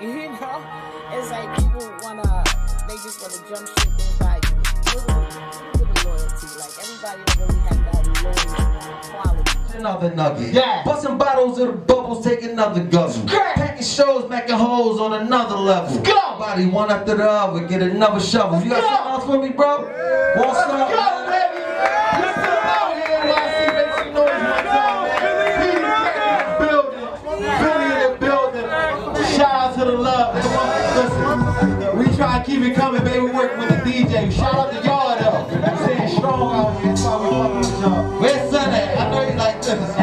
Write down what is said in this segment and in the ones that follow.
You know, it's like people wanna, they just wanna jump ship. They're like, look at the loyalty. Like everybody don't really have that loyalty quality. Another nugget. Yeah. Busting bottles of the bubbles, take another guzzle. Crack. Packing shows, making holes on another level. Go. Body one after the other, get another shovel. You got Go. something else for me, bro? Want Let's some? To the love. Listen, we try to keep it coming, baby. We working with the DJ. Shout out to y'all, though. I'm saying strong out here. That's why we fucking with y'all. Where's Son at? I know you like this.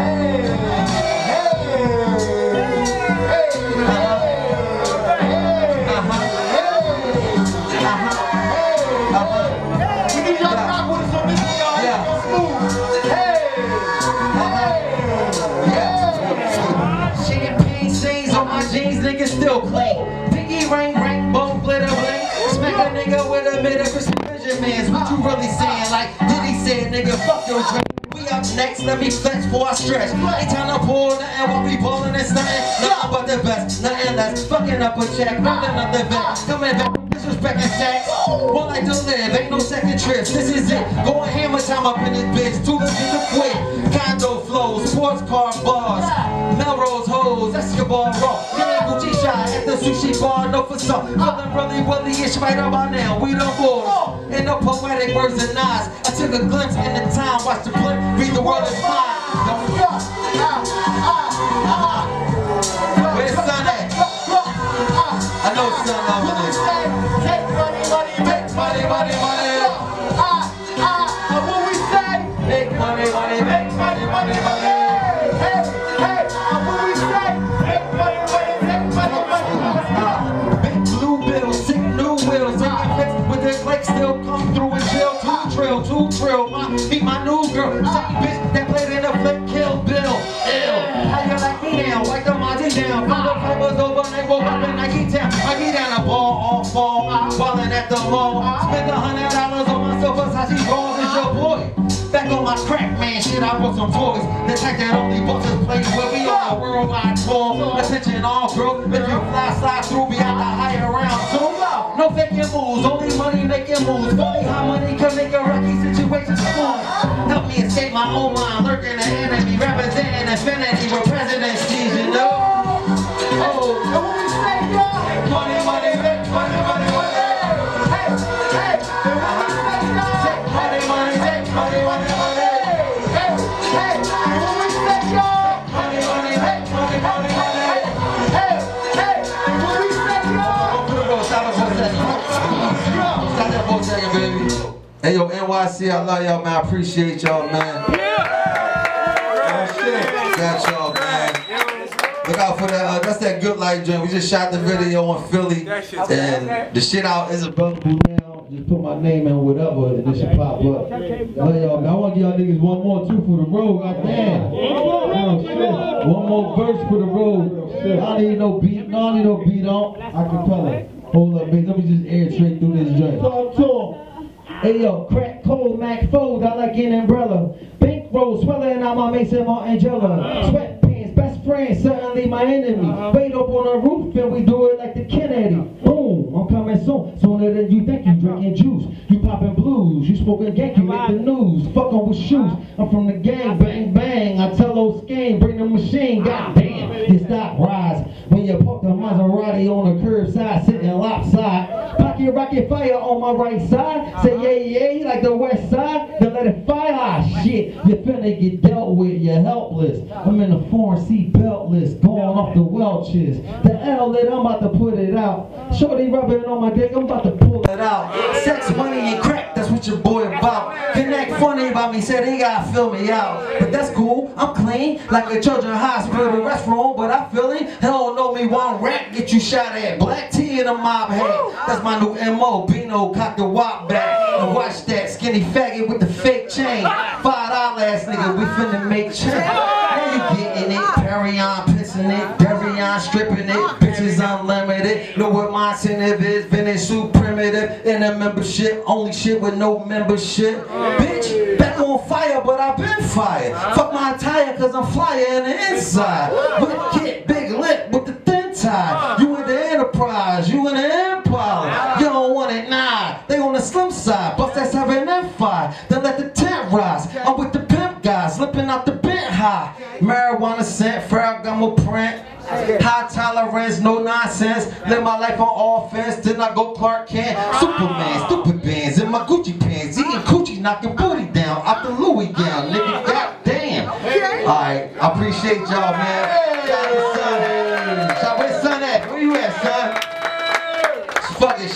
Benjamins. What you really saying? Like Diddy said, nigga, fuck your drink. We up next, let me flex before I stretch. Ain't time to pull nothing while we ballin' and stuntin'. Nothing but the best, nothing less. Fucking up a check, nothing another vet. Coming back, disrespecting sex. One like to live, ain't no second trips. This is it. Going hammer time up in this bitch. Too legit to quit. Condo flows, sports car bars. Melrose hoes, Escobar raw. Shot at the sushi bar, no for some. Feeling really willy-ish right about now. We don't bored. In the poetic words and eyes. I took a glimpse in the time, watch the blip, read the world is mine. Where's at the a hundred dollars on myself, Versace balls is your boy. Back on my crack, man, shit, I brought some toys. The type that only bosses play where we on a worldwide tour. Attention all girls, if you fly, slide through, be out the higher round. So no faking moves, only money making moves. Funny how money can make a rocky situation smooth. Help me escape my own mind, lurking the enemy, representing infinity with presidencies, you know? Oh, And what we say, money, money, NYC, I love y'all, man. I appreciate y'all, man. Yeah. Got y'all, man. Look out for that. Uh, that's that good life joint. We just shot the video on Philly, and the shit out is available now. Just put my name in whatever, and it should pop up. Love y'all, man. I want to give y'all niggas one more too for the road. Goddamn. Oh, shit. One more verse for the road. Shit. I don't need no beat. No, I don't need no beat on. I can tell it. Hold up, bitch. Let me just air straight through this joint. Talk to 'em. Hey yo, crack cold Mac fold, I like an umbrella. Bank roll, swelling out my Mason Martangella. Sweatpants, best friend, certainly my enemy. Wait up on the roof and we do it like the Kennedy. Boom, I'm coming soon. Sooner than you think you drinking juice. You popping blues, you smoking gank, you make the news. Fucking with shoes. I'm from the gang, bang bang. I tell those game, bring the machine. God damn, you stop rise. When you park the Maserati on the curbside, sitting lopside. Pocket rocket fire on my right side. Say yeah, yeah, like the west side. Then let it fire. Ah, shit, you finna get dealt with. You're helpless. I'm in the foreign seat beltless, going off the Welches. The L that I'm about to put it out. Shorty rubbing on my dick, I'm about to pull it out. Sex, money, and crack, that's what your boy about. Connect funny about me, said he gotta fill me out. But that's cool, I'm clean, like a children's hospital restroom, but I feel it. Hell know one rat get you shot at. Black tea in a mob hat, that's my new MO. Bino cock the wop back. And watch that skinny faggot with the fake chain. Five dollar ass nigga, we finna make change. Now you getting it, Perry on pissing it, Darion stripping it, bitches unlimited. Know what my incentive is, finish super primitive. In a membership, only shit with no membership. Bitch, back on fire, but I've been fired. Fuck my attire, cause I'm flyer in the inside. With kid, big lip with the thin tie. Ah. You in the enterprise. you in the empire. Ah. You don't want it, nah. They on the slim side, bust that seven and five. Then let the tent rise. I'm with the pimp guys, slipping out the bent high. Marijuana scent, Ferragamo print. High tolerance, no nonsense. Live my life on offense, then I go Clark Kent. Ah. Superman, stupid bands in my Gucci pants. Eating coochie, knocking booty down. Out the Louis gown, nigga, goddamn. Alright, I appreciate y'all, man.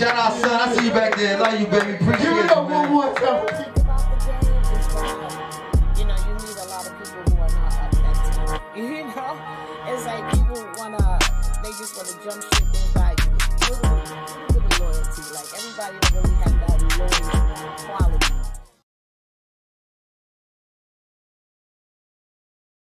Shout out son. I see you back there. Love you, baby. Appreciate Give you, it up one more time. about the game is you know, you need a lot of people who are not authentic. You know, it's like people wanna, they just wanna jump ship and buy you. Look at loyalty. Like everybody don't really have that loyal quality.